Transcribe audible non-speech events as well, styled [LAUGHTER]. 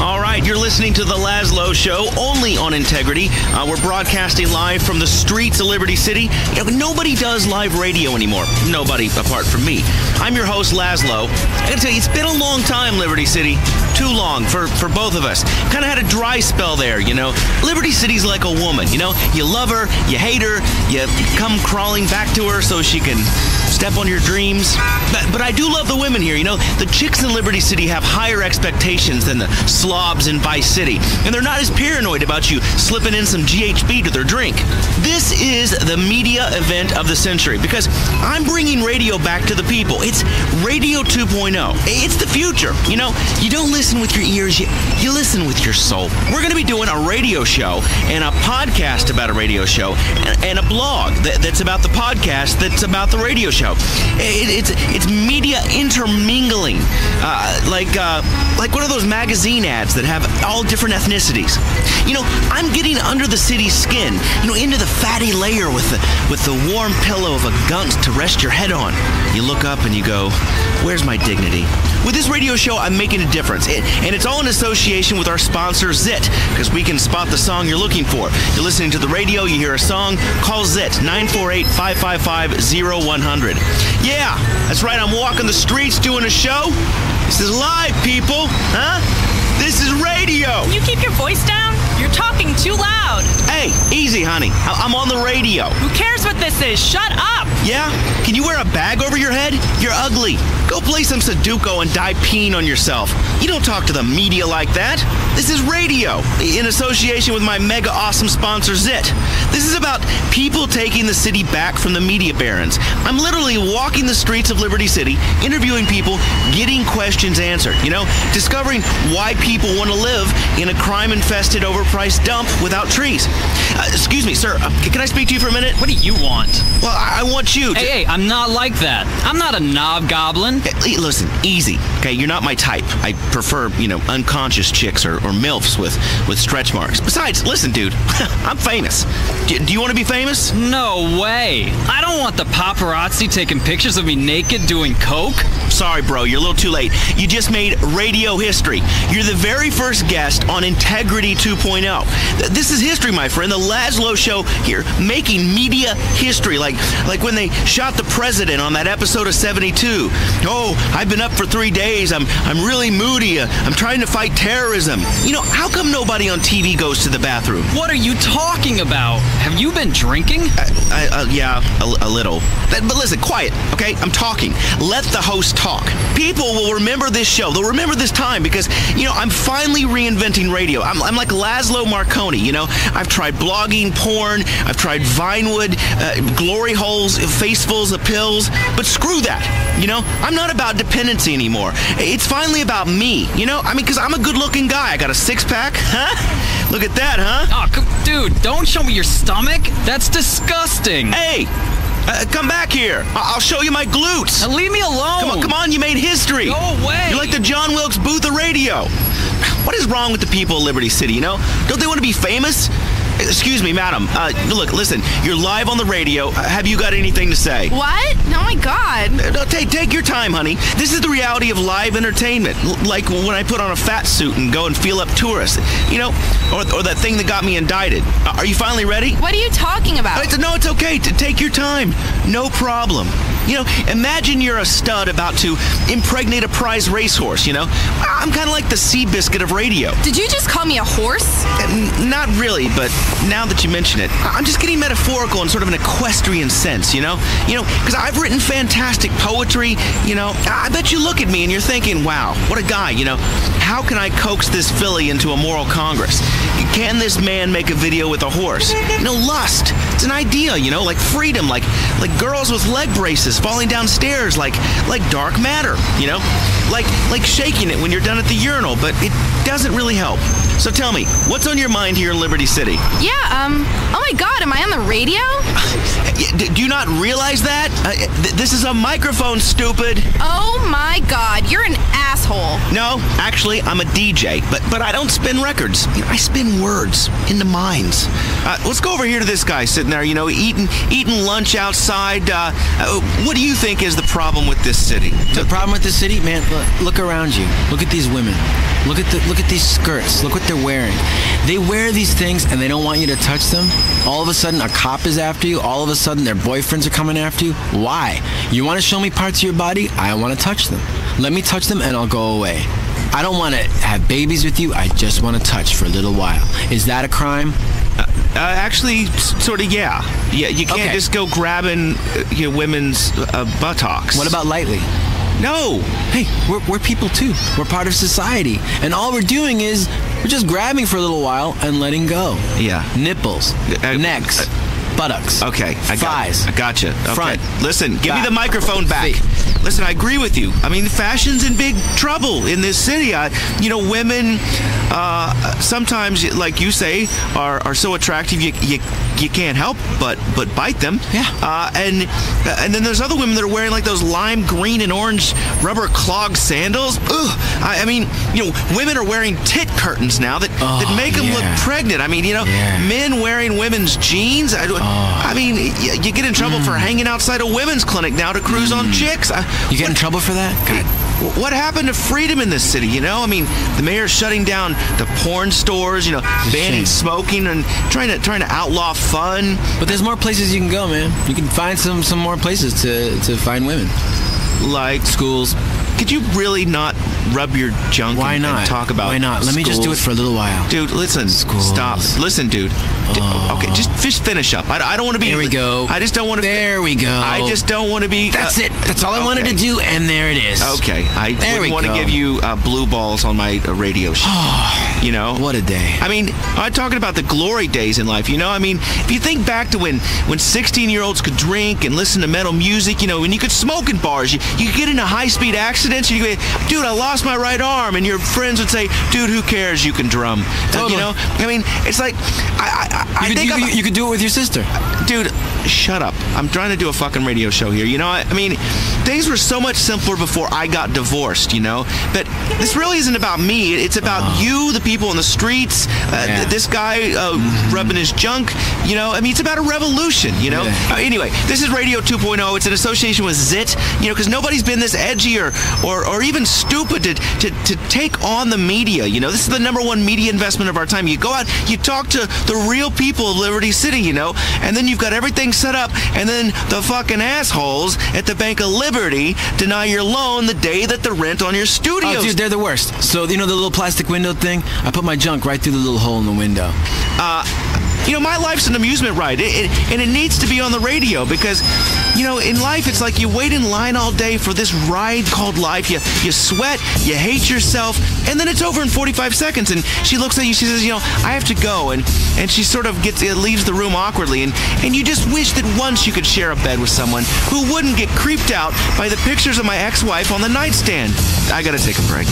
All right, you're listening to The Lazlow Show, only on Integrity. Uh, we're broadcasting live from the streets of Liberty City. You know, nobody does live radio anymore. Nobody, apart from me. I'm your host, Lazlow. I gotta tell you, it's been a long time, Liberty City. Too long for, for both of us. Kind of had a dry spell there, you know. Liberty City's like a woman, you know. You love her, you hate her, you come crawling back to her so she can step on your dreams. But, but I do love the women here, you know. The chicks in Liberty City have higher expectations than the slobs in Vice City, and they're not as paranoid about you slipping in some GHB to their drink. This is the media event of the century because I'm bringing radio back to the people. It's Radio 2.0. It's the future. You know, you don't listen with your ears, you, you listen with your soul. We're going to be doing a radio show and a podcast about a radio show and, and a blog that, that's about the podcast that's about the radio show. It, it's it's media intermingling, uh, like uh, like one of those magazine ads that have all different ethnicities. You know, I'm getting under the city's skin, you know, into the fatty layer with the with the warm pillow of a gunt to rest your head on. You look up and you go, "Where's my dignity?" With this radio show, I'm making a difference, it, and it's all in association with our sponsor Zit, because we can spot the song you're looking for. You're listening to the radio, you hear a song, call Zit 948-555-0100. Yeah, that's right. I'm walking the streets doing a show. This is live, people, huh? This is radio. Can you keep your voice down? You're talking too loud. Hey, easy, honey. I- I'm on the radio. Who cares what this is? Shut up. Yeah? Can you wear a bag over your head? You're ugly. Go play some Sudoku and die peeing on yourself. You don't talk to the media like that. This is radio, in association with my mega awesome sponsor, Zit. This is about people taking the city back from the media barons. I'm literally walking the streets of Liberty City, interviewing people, getting questions answered, you know, discovering why people want to live in a crime infested, overpriced dump without trees. Uh, excuse me, sir, uh, can I speak to you for a minute? What do you want? Well, I, I want you to. Hey, hey, I'm not like that. I'm not a knob goblin. Hey, listen, easy. Okay, you're not my type. I prefer, you know, unconscious chicks or, or milfs with with stretch marks. Besides, listen, dude, [LAUGHS] I'm famous. Do, do you want to be famous? No way. I don't want the paparazzi taking pictures of me naked doing coke. Sorry, bro, you're a little too late. You just made radio history. You're the very first guest on Integrity 2.0. This is history, my friend. The Lazlow Show here, making media history, like like when they shot the president on that episode of 72. Oh, I've been up for three days. I'm I'm really moody. Uh, I'm trying to fight terrorism. You know, how come nobody on TV goes to the bathroom? What are you talking about? Have you been drinking? I, uh, yeah, a, a little. But, but listen, quiet, okay? I'm talking. Let the host talk. People will remember this show. They'll remember this time because, you know, I'm finally reinventing radio. I'm, I'm like Lazlow Marconi, you know? I've tried blogging, porn, I've tried Vinewood, uh, glory holes, facefuls of pills, but screw that. You know, I'm not about dependency anymore. It's finally about me, you know? I mean, because I'm a good looking guy. I got a six pack, [LAUGHS] huh? Look at that, huh? Oh, dude, don't show me your stomach. That's disgusting. Hey, uh, come back here. I- I'll show you my glutes. Now leave me alone. Come on, come on, you made history. Go away. You're like the John Wilkes Booth of radio. What is wrong with the people of Liberty City, you know? Don't they want to be famous? Excuse me, madam. Uh, look, listen, you're live on the radio. Uh, Have you got anything to say? What? Oh my god. Uh, No, take, take your time, honey. This is the reality of live entertainment. L- like when I put on a fat suit and go and feel up tourists. You know, or, or that thing that got me indicted. Uh, are you finally ready? What are you talking about? It's- no, it's okay. To take your time. No problem. You know, imagine you're a stud about to impregnate a prize racehorse, you know? I'm kind of like the Seabiscuit of radio. Did you just call me a horse? N- Not really, but now that you mention it, I'm just getting metaphorical in sort of an equestrian sense, you know? You know, because I've written fantastic poetry, you know? I bet you look at me and you're thinking, wow, what a guy, you know? How can I coax this filly into a moral congress? Can this man make a video with a horse? You know, lust. It's an idea, you know, like freedom, like like girls with leg braces falling downstairs, like like dark matter, you know? Like like shaking it when you're done at the urinal, but it doesn't really help. So tell me, what's on your mind here in Liberty City? Yeah, um, oh my god, am I on the radio? [LAUGHS] Do you not realize that? Uh, th- this is a microphone, stupid. Oh my god, you're an asshole. No, actually, I'm a DJ, but but I don't spin records. You know, I spin words into minds. Uh, let's go over here to this guy sitting there, you know, eating eating lunch outside. Uh, uh, what do you think is the problem with this city? The problem with this city, man, look, look around you. Look at these women. Look at the look at these skirts. Look what they're wearing. They wear these things and they don't want you to touch them. All of a sudden, a cop is after you. All of a sudden, their boyfriends are coming after you. Why? You want to show me parts of your body? I want to touch them. Let me touch them and I'll go away. I don't want to have babies with you. I just want to touch for a little while. Is that a crime? Uh, actually, sort of, yeah. Yeah, you can't Okay. just go grabbing uh, you know, women's uh, buttocks. What about lightly? no? Hey, we're, we're people too. We're part of society. And all we're doing is we're just grabbing for a little while and letting go. Yeah. Nipples, Uh, necks, buttocks. Okay, I got, thighs. I gotcha. Okay. Front. Listen, give me the microphone back. feet. Listen, I agree with you. I mean, fashion's in big trouble in this city. I, you know, women uh, sometimes, like you say, are, are so attractive you, you you can't help but but bite them. Yeah. Uh, and and then there's other women that are wearing like those lime green and orange rubber clog sandals. Ugh. I, I mean, you know, women are wearing tit curtains now that, that Oh, make them look pregnant. I mean, you know, Yeah. men wearing women's jeans. I, I mean, y- you get in trouble for hmm. hanging outside a women's clinic now to cruise on hmm. chicks. I, You get in trouble for that? God. what happened to freedom in this city? You know, I mean, the mayor's shutting down the porn stores. You know, banning smoking and trying to trying to outlaw fun. But there's more places you can go, man. You can find some some more places to, to find women. Like, Schools. Could you really not rub your junk Why and, and not? talk about? Why not? Let me just do it for a little while. Dude, listen. Schools. Stop. Listen, dude. D- Okay, just fish finish up. I, I don't want to be. There we go. I just don't want to. There we go. I just don't want to be. That's uh, it. That's all I wanted to do, and there it is. Okay, I There we wouldn't want to give you uh, blue balls on my uh, radio show. [SIGHS] you know What a day. I mean, I'm talking about the glory days in life. You know, I mean, if you think back to when when 16 year olds could drink and listen to metal music, you know, when you could smoke in bars, you, you could get a high speed accidents. You go, dude, I lost my right arm, and your friends would say, dude, who cares? You can drum. Totally. you know, I mean, it's like I I, I You could, think you, could- you could do it with your sister. dude shut up i'm trying to do a fucking radio show here you know I, I mean things were so much simpler before i got divorced you know but this really isn't about me it's about you the people in the streets uh. Yeah. th- this guy uh, rubbing his junk you know i mean it's about a revolution you know Yeah. Uh, anyway this is radio 2.0 it's an association with zit you know because nobody's been this edgy or, or or even stupid to, to to take on the media you know this is the number one media investment of our time you go out you talk to the real people of liberty city you know and then you've got everything set up and then the fucking assholes at the bank of liberty deny your loan the day that the rent on your studio Oh, dude, they're the worst. So, you know the little plastic window thing? I put my junk right through the little hole in the window. uh, you know, my life's an amusement ride, it, it, and it needs to be on the radio because, you know, in life it's like you wait in line all day for this ride called life. You you sweat, you hate yourself, and then it's over in 45 seconds. And she looks at you, she says, you know, I have to go, and and she sort of gets uh, leaves the room awkwardly, and and you just wish that once you could share a bed with someone who wouldn't get creeped out by the pictures of my ex-wife on the nightstand. I gotta take a break.